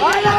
Hola.